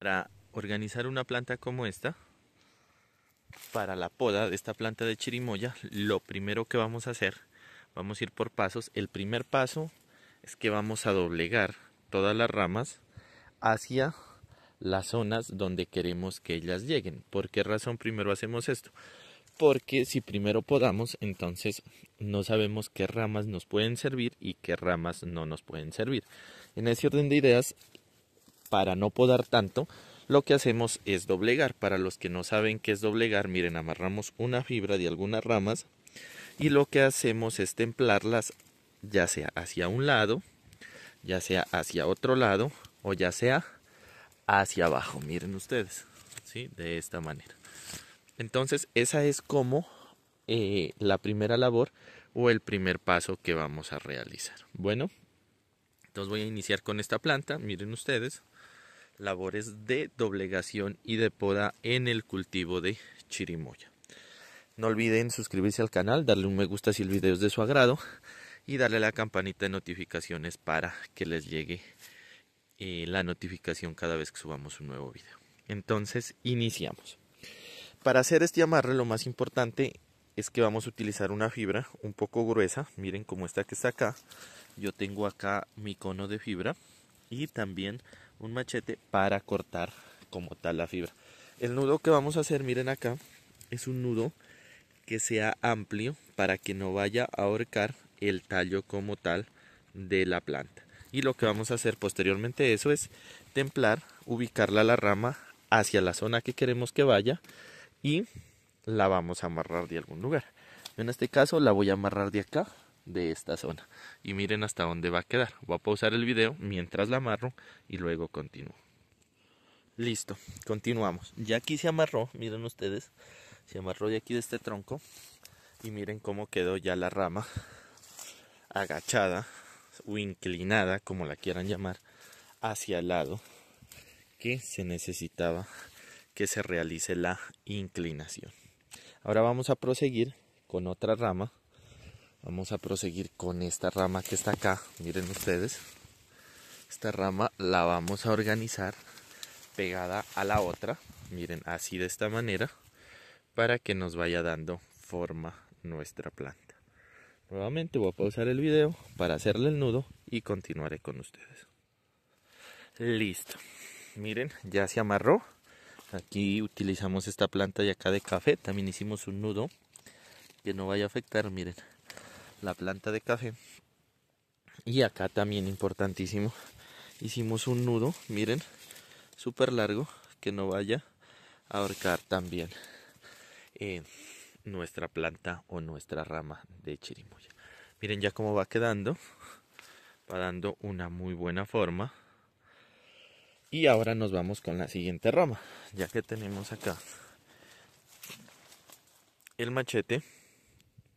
Para organizar una planta como esta, para la poda de esta planta de chirimoya, lo primero que vamos a hacer, vamos a ir por pasos. El primer paso es que vamos a doblegar todas las ramas hacia las zonas donde queremos que ellas lleguen. ¿Por qué razón primero hacemos esto? Porque si primero podamos, entonces no sabemos qué ramas nos pueden servir y qué ramas no nos pueden servir. En ese orden de ideas, para no podar tanto, lo que hacemos es doblegar. Para los que no saben qué es doblegar, miren, amarramos una fibra de algunas ramas y lo que hacemos es templarlas ya sea hacia un lado, ya sea hacia otro lado o ya sea hacia abajo. Miren ustedes, ¿sí? De esta manera. Entonces, esa es como eh, la primera labor o el primer paso que vamos a realizar. Bueno, entonces voy a iniciar con esta planta. Miren ustedes labores de doblegación y de poda en el cultivo de chirimoya. No olviden suscribirse al canal, darle un me gusta si el video es de su agrado y darle a la campanita de notificaciones para que les llegue eh, la notificación cada vez que subamos un nuevo video. Entonces, iniciamos. Para hacer este amarre lo más importante es que vamos a utilizar una fibra un poco gruesa, miren como esta que está acá. Yo tengo acá mi cono de fibra y también un machete para cortar como tal la fibra. El nudo que vamos a hacer, miren acá, es un nudo que sea amplio para que no vaya a ahorcar el tallo como tal de la planta. Y lo que vamos a hacer posteriormente eso es templar, ubicarla la rama hacia la zona que queremos que vaya y la vamos a amarrar de algún lugar. En este caso la voy a amarrar de acá de esta zona. Y miren hasta dónde va a quedar. Voy a pausar el video mientras la amarro y luego continúo. Listo, continuamos. Ya aquí se amarró, miren ustedes, se amarró de aquí de este tronco. Y miren cómo quedó ya la rama agachada o inclinada, como la quieran llamar, hacia el lado que se necesitaba que se realice la inclinación. Ahora vamos a proseguir con otra rama Vamos a proseguir con esta rama que está acá. Miren ustedes. Esta rama la vamos a organizar pegada a la otra. Miren, así de esta manera. Para que nos vaya dando forma nuestra planta. Nuevamente voy a pausar el video para hacerle el nudo y continuaré con ustedes. Listo. Miren, ya se amarró. Aquí utilizamos esta planta de acá de café. También hicimos un nudo que no vaya a afectar. Miren, la planta de café. Y acá también importantísimo, hicimos un nudo, miren, súper largo, que no vaya a ahorcar también nuestra planta o nuestra rama de chirimoya. Miren ya cómo va quedando, va dando una muy buena forma. Y ahora nos vamos con la siguiente rama, ya que tenemos acá el machete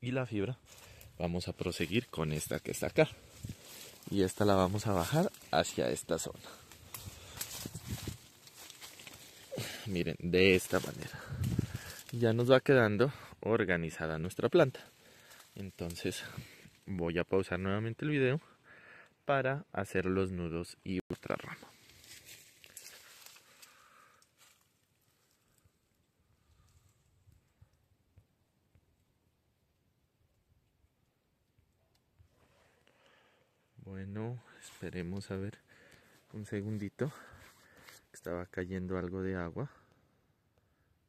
y la fibra vamos a proseguir con esta que está acá. Y esta la vamos a bajar hacia esta zona. Miren de esta manera. Ya nos va quedando organizada nuestra planta. Entonces voy a pausar nuevamente el video para hacer los nudos y otra Bueno, esperemos a ver un segundito. Estaba cayendo algo de agua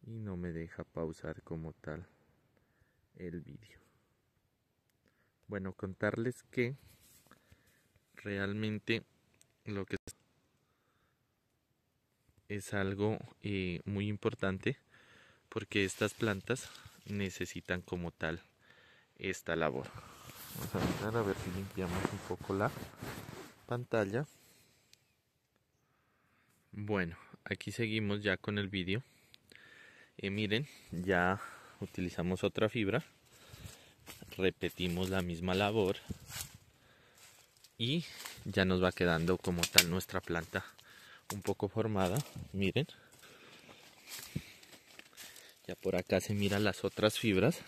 y no me deja pausar como tal el vídeo. Bueno, contarles que realmente lo que es algo eh, muy importante porque estas plantas necesitan como tal esta labor. Vamos a mirar a ver si limpiamos un poco la pantalla. Bueno, aquí seguimos ya con el vídeo. Eh, miren, ya utilizamos otra fibra. Repetimos la misma labor. Y ya nos va quedando como tal nuestra planta un poco formada. Miren. Ya por acá se miran las otras fibras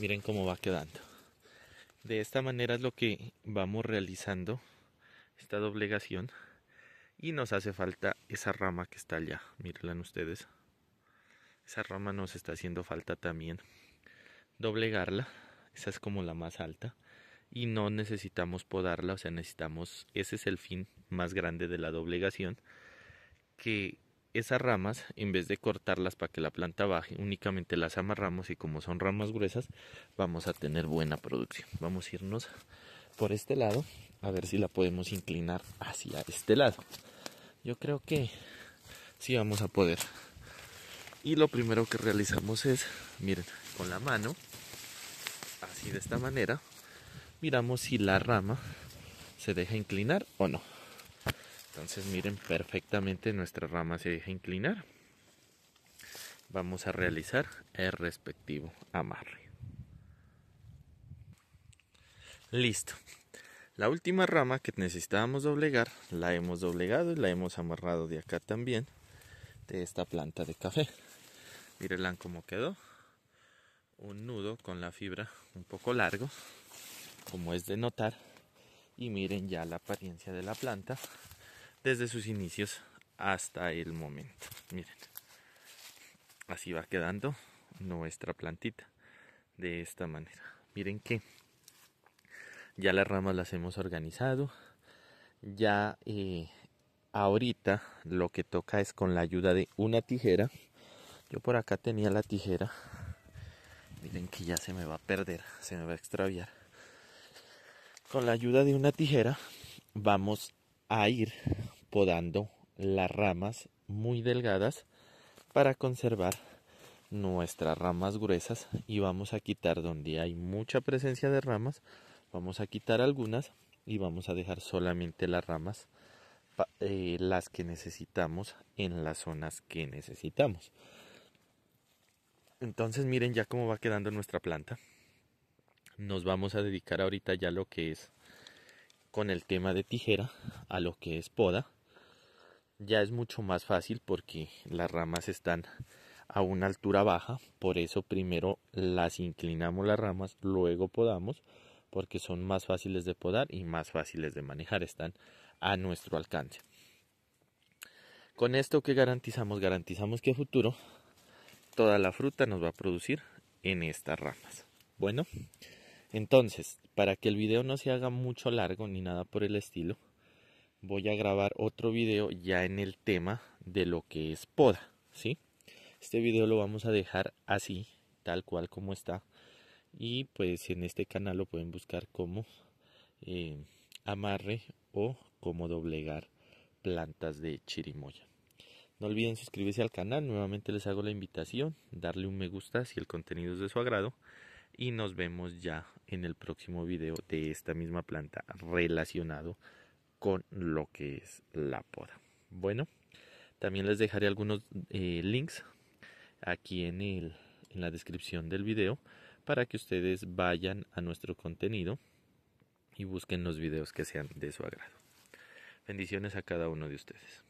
Miren cómo va quedando. De esta manera es lo que vamos realizando esta doblegación y nos hace falta esa rama que está allá, mírenla ustedes. Esa rama nos está haciendo falta también doblegarla, esa es como la más alta y no necesitamos podarla, o sea, necesitamos, ese es el fin más grande de la doblegación, que esas ramas, en vez de cortarlas para que la planta baje, únicamente las amarramos y como son ramas gruesas, vamos a tener buena producción. Vamos a irnos por este lado, a ver si la podemos inclinar hacia este lado. Yo creo que sí vamos a poder. Y lo primero que realizamos es, miren, con la mano, así de esta manera, miramos si la rama se deja inclinar o no. Entonces miren perfectamente nuestra rama se deja inclinar. Vamos a realizar el respectivo amarre. Listo. La última rama que necesitábamos doblegar la hemos doblegado y la hemos amarrado de acá también de esta planta de café. Miren cómo quedó. Un nudo con la fibra un poco largo, como es de notar. Y miren ya la apariencia de la planta desde sus inicios hasta el momento. Miren, así va quedando nuestra plantita de esta manera. Miren que ya las ramas las hemos organizado. Ya eh, ahorita lo que toca es con la ayuda de una tijera. Yo por acá tenía la tijera. Miren que ya se me va a perder, se me va a extraviar. Con la ayuda de una tijera vamos a ir podando las ramas muy delgadas para conservar nuestras ramas gruesas y vamos a quitar donde hay mucha presencia de ramas Vamos a quitar algunas y vamos a dejar solamente las ramas, eh, las que necesitamos en las zonas que necesitamos. Entonces miren ya cómo va quedando nuestra planta. Nos vamos a dedicar ahorita ya lo que es con el tema de tijera, a lo que es poda. Ya es mucho más fácil porque las ramas están a una altura baja, por eso primero las inclinamos las ramas, luego podamos porque son más fáciles de podar y más fáciles de manejar, están a nuestro alcance. Con esto que garantizamos, garantizamos que a futuro toda la fruta nos va a producir en estas ramas. Bueno, entonces, para que el video no se haga mucho largo ni nada por el estilo, voy a grabar otro video ya en el tema de lo que es poda, ¿sí? Este video lo vamos a dejar así, tal cual como está, y pues en este canal lo pueden buscar como eh, amarre o como doblegar plantas de chirimoya. No olviden suscribirse al canal, nuevamente les hago la invitación, darle un me gusta si el contenido es de su agrado y nos vemos ya en el próximo video de esta misma planta relacionado con lo que es la poda. Bueno, también les dejaré algunos eh, links aquí en, la descripción del video para que ustedes vayan a nuestro contenido y busquen los videos que sean de su agrado. Bendiciones a cada uno de ustedes.